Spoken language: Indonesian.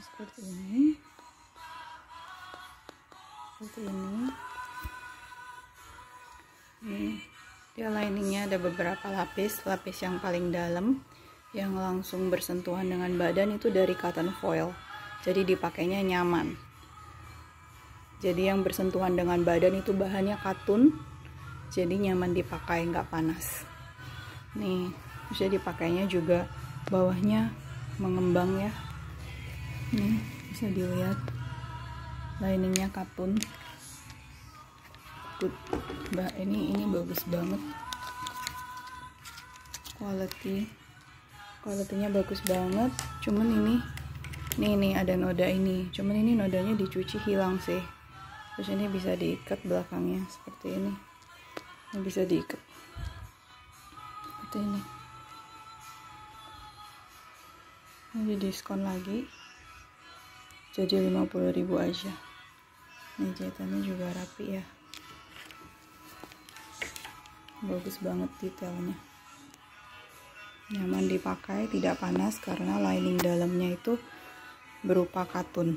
seperti ini. Seperti ini. Ini. Dia liningnya ada beberapa lapis lapis yang paling dalam yang langsung bersentuhan dengan badan itu dari cotton foil. Jadi dipakainya nyaman. Jadi yang bersentuhan dengan badan itu bahannya katun jadi nyaman dipakai nggak panas. Nih bisa dipakainya juga bawahnya mengembang ya nih bisa dilihat. Liningnya katun good. Mbak ini ini bagus banget. Quality. Quality-nya bagus banget. Cuman ini nih nih ada noda ini. Cuman ini nodanya dicuci hilang sih. Terus ini bisa diikat belakangnya seperti ini. Ini bisa diikat. Seperti ini. Ini diskon lagi jadi 50.000 aja. Ini jahitannya juga rapi ya. Bagus banget detailnya. Nyaman dipakai tidak panas karena lining dalamnya itu berupa katun